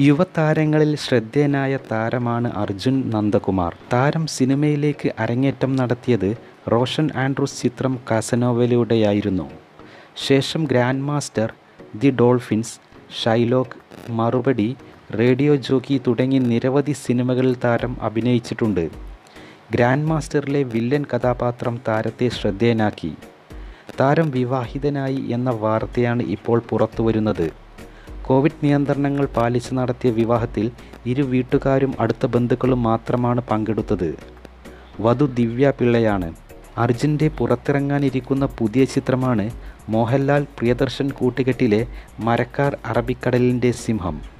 യുവതാരങ്ങളിൽ ശ്രദ്ധേയനായ താരമാണ് അർജുൻ നന്ദകുമാർ. താരം സിനിമയിലേക്ക് അരങ്ങേറ്റം നടത്തിയത് റോഷൻ ആൻഡ്രൂസ് ചിത്രം കാസനോവയിലൂടെയായിരുന്നു. ശേഷം Grand Master The Dolphins Shylock മറുപടി റേഡിയോ ജോക്കി തുടങ്ങി നിരവധി സിനിമകളിൽ താരം അഭിനയിച്ചിട്ടുണ്ട്. ഗ്രാൻഡ് മാസ്റ്ററിലെ വില്ലൻ കഥാപാത്രം താരത്തെ ശ്രദ്ധേയനാക്കി. താരം വിവാഹിതനായി എന്ന വാർത്തയാണ് ഇപ്പോൾ പുറത്തുവരുന്നത്. കോവിഡ് നിയന്ത്രണങ്ങൾ പാലിച്ച് നടത്തിയ വിവാഹത്തിൽ ഇരു വീട്ടുകാരും അടുത്ത ബന്ധുക്കളും മാത്രമാണ് പങ്കെടുത്തത്. വധു ദിവ്യ പിള്ളയാണ്. അർജുന്റെ പുറത്തിറങ്ങാനിരിക്കുന്ന പുതിയ ചിത്രമാണ് മോഹൻലാൽ പ്രിയദർശൻ കൂട്ടുകെട്ടിലെ മരക്കാർ അറബിക്കടലിന്റെ സിംഹം.